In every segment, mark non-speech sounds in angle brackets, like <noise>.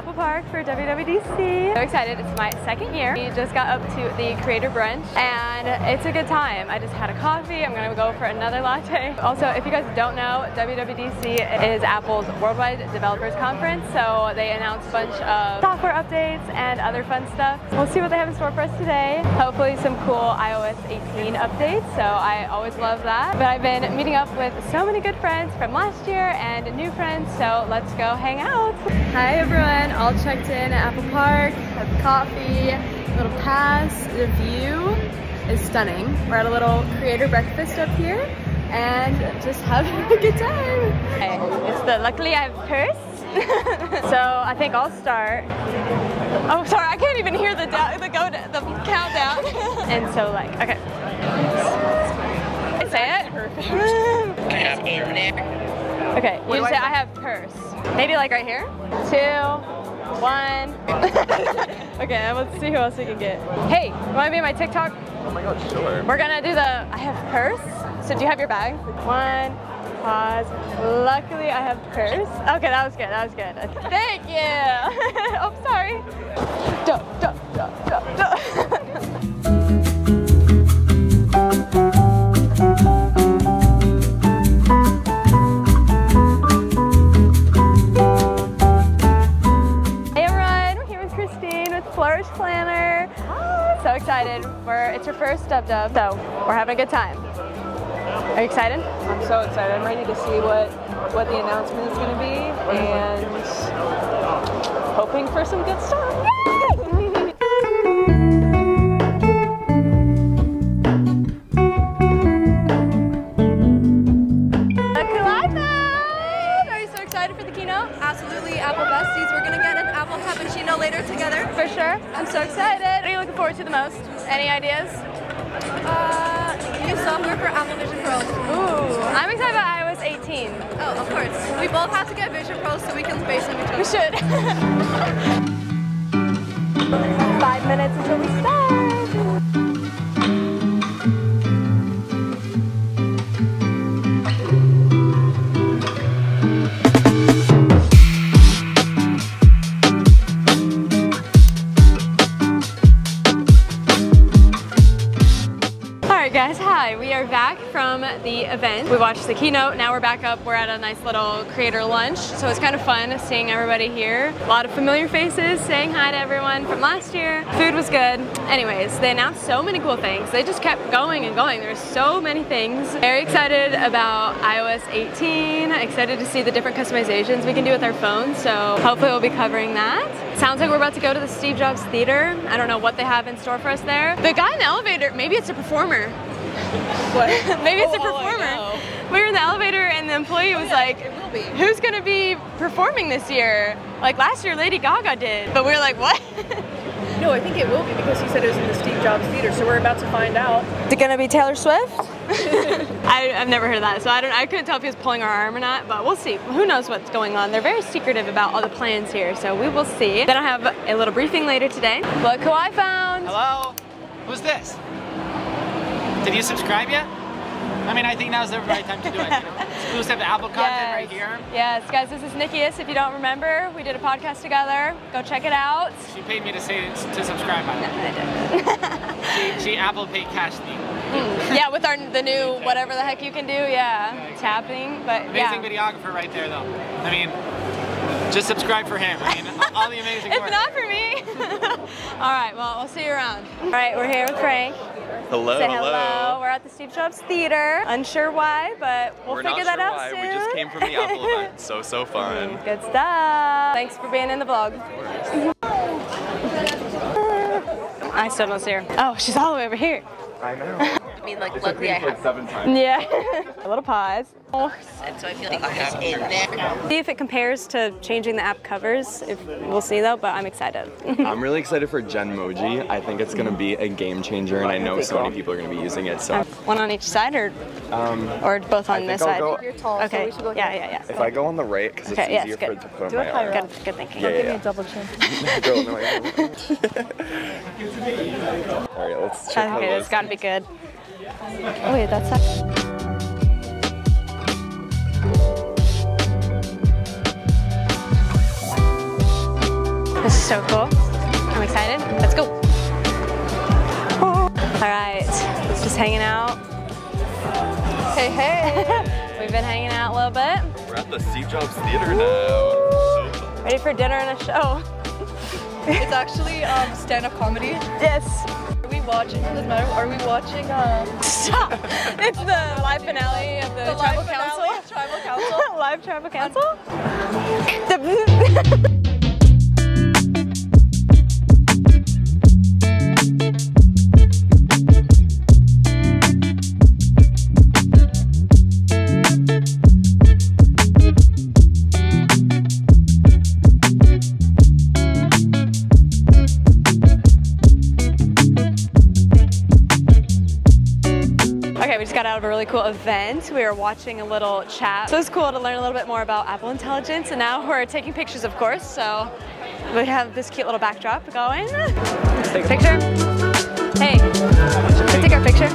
Apple Park for WWDC. So excited, it's my second year. We just got up to the Creator Brunch and it's a good time. I just had a coffee, I'm gonna go for another latte. Also, if you guys don't know, WWDC is Apple's Worldwide Developers Conference, so they announce a bunch of software updates and other fun stuff. We'll see what they have in store for us today. Hopefully some cool iOS 18 updates, so I always love that. But I've been meeting up with so many good friends from last year and new friends, so let's go hang out. Hi everyone, all checked in at Apple Park, have coffee, little pass. The view is stunning. We're at a little creator breakfast up here and just having a good time. Okay, it's the, luckily I have purse. <laughs> so I think I'll start. Oh, sorry, I can't even hear the the go the countdown. <laughs> and so like, okay. Say it. <laughs> I have in there. Okay, you say I have purse. Maybe like right here. Two, one. <laughs> okay, let's see who else we can get. Hey, you wanna be my TikTok? Oh my god, sure. We're gonna do the, I have purse. So do you have your bag? One, pause. Luckily I have purse. Okay, that was good, that was good. Thank you. <laughs> oh, sorry. Duh, duh, good time. Are you excited? I'm so excited. I'm ready to see what what the announcement is going to be and hoping for some good stuff. Look 18. Oh, of course. We both have to get Vision Pro so we can space each other. We should. <laughs> Five minutes until we start. Hi. We are back from the event. We watched the keynote, now we're back up. We're at a nice little creator lunch, so it's kind of fun seeing everybody here. A lot of familiar faces saying hi to everyone from last year. Food was good. Anyways, they announced so many cool things. They just kept going and going. There's so many things. Very excited about iOS 18. Excited to see the different customizations we can do with our phones, so hopefully we'll be covering that. Sounds like we're about to go to the Steve Jobs Theater. I don't know what they have in store for us there. The guy in the elevator, maybe it's a performer. <laughs> What? <laughs> maybe it's a Oh, I performer. know. We were in the elevator and the employee was oh, like, it will be. who's gonna be performing this year? Like last year Lady Gaga did. But we were like, what? No, I think it will be because he said it was in the Steve Jobs Theater, so we're about to find out. Is it gonna be Taylor Swift? <laughs> I, I've never heard of that, so I don't. I couldn't tell if he was pulling our arm or not, but we'll see. Who knows what's going on? They're very secretive about all the plans here, so we will see. Then I have a little briefing later today. Look who I found. Hello? Who's this? Did you subscribe yet? I mean, I think now's the right time to do it. You know? <laughs> Exclusive Apple content right here. Yes, guys, this is Nikias. If you don't remember, we did a podcast together. Go check it out. She paid me to say to subscribe. By the way. she, she Apple paid cash me. Mm, yeah, with our the new <laughs> whatever the heck you can do. Yeah, it's happening. But Amazing yeah. videographer right there, though. I mean, just subscribe for him. I mean, all- <laughs> all the amazing It's work. not for me. All right, well, we'll see you around. All right, we're here with Frank. Hello, Say hello. hello. We're at the Steve Jobs Theater. Unsure why, but we'll We're figure not that sure out why. soon. We just came from the Apple event. <laughs> So, so fun. Good stuff. Thanks for being in the vlog. I still don't see her. Oh, she's all the way over here. I know. I mean, like, luckily I have seven times. Yeah. <laughs> a little pause. and so I feel like it's in there. See if it compares to changing the app covers. If we'll see though, but I'm excited. <laughs> I'm really excited for Genmoji. I think it's gonna be a game changer, and I know so many people are gonna be using it. So, One on each side, or um, or both on I this think side. I'll go- You're tall, so okay. we should go yeah, yeah, yeah. if I go on the right, because Okay, it's yes, easier good. for it to put Do on my arm. Good, good thinking. Yeah, yeah, Give me yeah. a double chin. <laughs> Girl, no, I- All right, let's check Okay, the it's list. got to be good. Oh wait, that's not. This is so cool. I'm excited. Let's go. All right, just hanging out. Hey, hey. <laughs> We've been hanging out a little bit. We're at the Steve Jobs Theater now. Ready for dinner and a show. it's actually um, stand-up comedy. Yes. Are we watching, doesn't matter, are we watching um, Stop. It's the live finale of the, the tribal live council. Tribal Council? <laughs> live tribal council? The- <laughs> just got out of a really cool event. We were watching a little chat. So it's cool to learn a little bit more about Apple Intelligence. And now we're taking pictures, of course. So we have this cute little backdrop going. Take Picture. Hey, take our picture?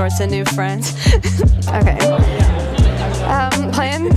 Sorts of new friends. <laughs> okay. Um, plan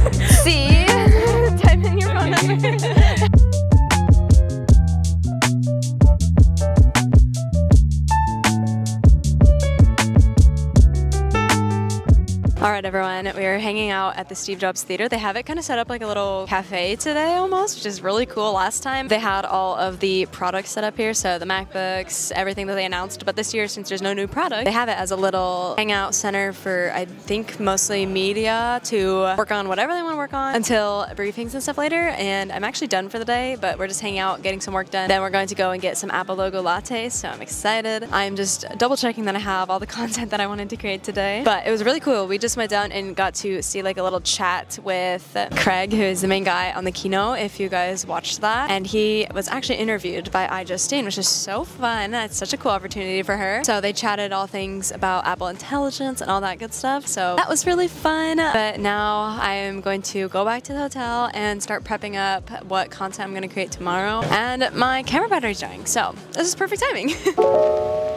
All right, everyone. We are hanging out at the Steve Jobs Theater. They have it kind of set up like a little cafe today almost, which is really cool. Last time they had all of the products set up here, so the MacBooks, everything that they announced. But this year, since there's no new product, they have it as a little hangout center for, I think, mostly media to work on whatever they want to work on until briefings and stuff later. And I'm actually done for the day, but we're just hanging out, getting some work done. Then we're going to go and get some Apple logo lattes, so I'm excited. I'm just double checking that I have all the <laughs> content that I wanted to create today. But it was really cool. We just went down and got to see like a little chat with Craig, who is the main guy on the keynote, if you guys watched that. And he was actually interviewed by iJustine, which is so fun. That's such a cool opportunity for her. So they chatted all things about Apple Intelligence and all that good stuff. So that was really fun. But now I am going to go back to the hotel and start prepping up what content I'm going to create tomorrow. And my camera battery's dying. So this is perfect timing. <laughs>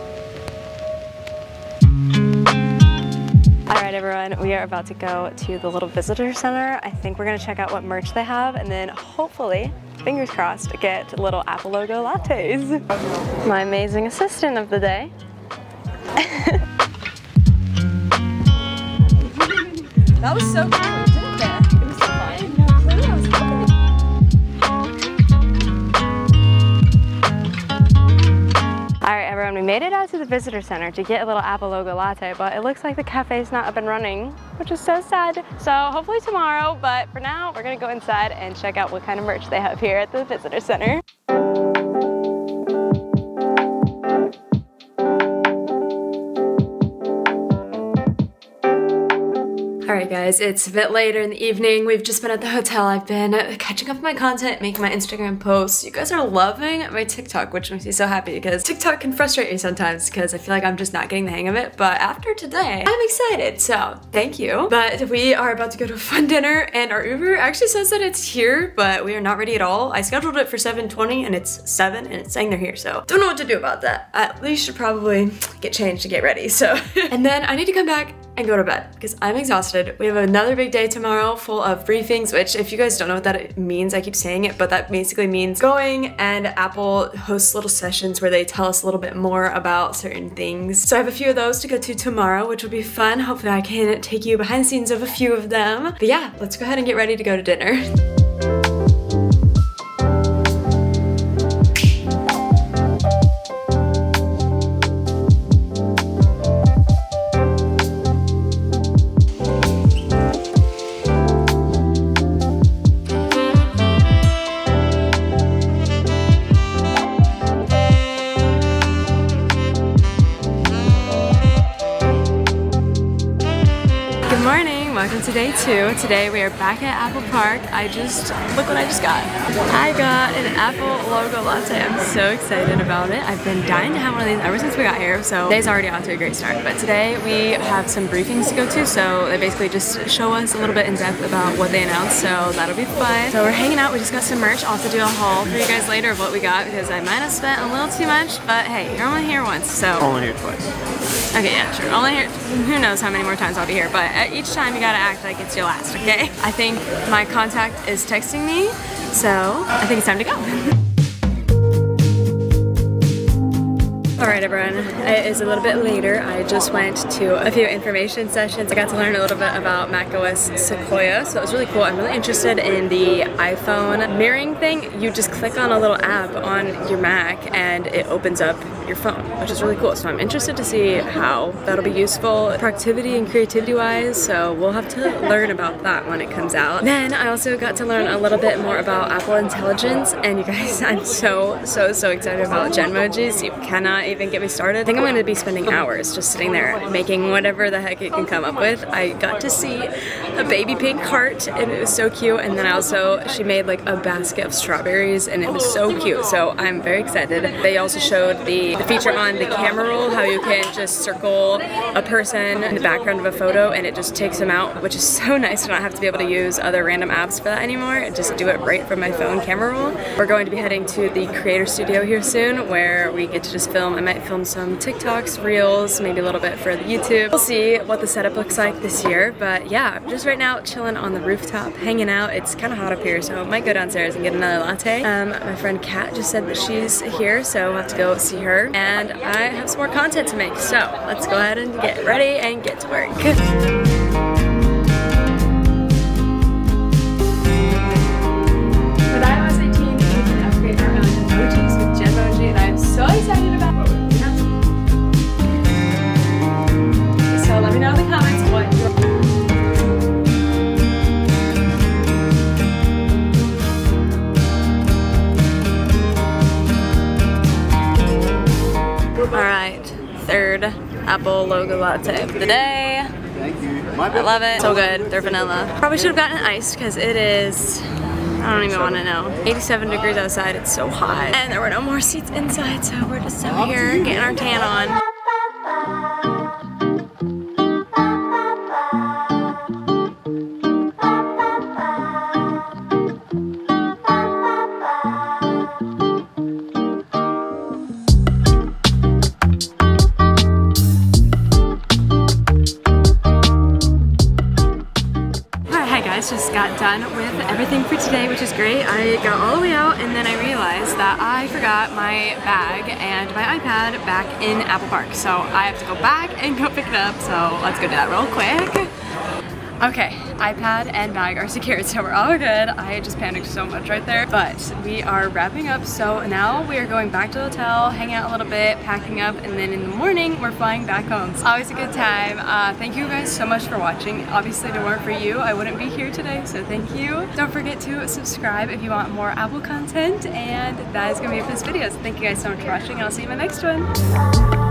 everyone, we are about to go to the little visitor center. I think we're gonna check out what merch they have and then hopefully, fingers crossed, get little Apple logo lattes. My amazing assistant of the day. <laughs> That was so cool. Made it out to the visitor center to get a little Apple logo latte, but it looks like the cafe's not up and running, which is so sad. So hopefully tomorrow, but for now, we're gonna go inside and check out what kind of merch they have here at the visitor center. All right, guys, it's a bit later in the evening. We've just been at the hotel. I've been catching up my content, making my Instagram posts. You guys are loving my TikTok, which makes me so happy because TikTok can frustrate me sometimes because I feel like I'm just not getting the hang of it. But after today, I'm excited, so thank you. But we are about to go to a fun dinner and our Uber actually says that it's here, but we are not ready at all. I scheduled it for 7.20 and it's 7 and it's saying they're here, so don't know what to do about that. At least should probably get changed to get ready, so. <laughs> and then I need to come back and go to bed because I'm exhausted. We have another big day tomorrow full of briefings, which if you guys don't know what that means, I keep saying it, but that basically means going and Apple hosts little sessions where they tell us a little bit more about certain things. So I have a few of those to go to tomorrow, which will be fun. Hopefully I can take you behind the scenes of a few of them. But yeah, let's go ahead and get ready to go to dinner. Today we are back at Apple Park. I just, look what I just got. I got an Apple logo latte. I'm so excited about it. I've been dying to have one of these ever since we got here, so today's already off to a great start. But today we have some briefings to go to, so they basically just show us a little bit in depth about what they announced, so that'll be fun. So we're hanging out, we just got some merch. I'll also do a haul for you guys later of what we got because I might have spent a little too much, but hey, you're only here once, so. Only here twice. Okay, yeah, sure. Only here, who knows how many more times I'll be here, but at each time you gotta act like it's your last, okay? I think my contact is texting me, so I think it's time to go. <laughs> Alright everyone, it is a little bit later. I just went to a few information sessions. I got to learn a little bit about macOS Sequoia, so it was really cool. I'm really interested in the iPhone mirroring thing. You just click on a little app on your Mac and it opens up your phone, which is really cool. So I'm interested to see how that'll be useful productivity and creativity wise, so we'll have to learn about that when it comes out. Then I also got to learn a little bit more about Apple Intelligence, and you guys, <laughs> I'm so, so, so excited about Genmojis. You cannot even get me started. I think I'm going to be spending hours just sitting there making whatever the heck it can come up with. I got to see a baby pink heart and it was so cute and then I also she made like a basket of strawberries and it was so cute so I'm very excited. They also showed the, the feature on the camera roll how you can just circle a person in the background of a photo and it just takes them out which is <laughs> so nice to not have to be able to use other random apps for that anymore just do it right from my phone camera roll. We're going to be heading to the creator studio here soon where we get to just film. I might film some TikToks, Reels, maybe a little bit for the YouTube. We'll see what the setup looks like this year, but yeah, just right now chilling on the rooftop, hanging out. It's kind of hot up here, so I might go downstairs and get another latte. Um, my friend Kat just said that she's here, so we'll have to go see her. And I have some more content to make, so let's go ahead and get ready and get to work. <laughs> apple logo latte of the day. Thank you. I love it. So good. They're vanilla. Probably should have gotten iced because it is, I don't even want to know. 87 degrees outside. It's so hot. And there were no more seats inside, so we're just out here getting our tan on. That I forgot my bag and my iPad back in Apple Park. So I have to go back and go pick it up. So let's go do that real quick. Okay, iPad and bag are secured, <laughs> so we're all good. I just panicked so much right there, but we are wrapping up. So now we are going back to the hotel, hanging out a little bit, packing up, and then in the morning, we're flying back home. It's always a good time. Uh, thank you guys so much for watching. Obviously, if it weren't for you, I wouldn't be here today, so thank you. Don't forget to subscribe if you want more Apple content, and that is gonna be it for this video. So thank you guys so much for watching, and I'll see you in my next one.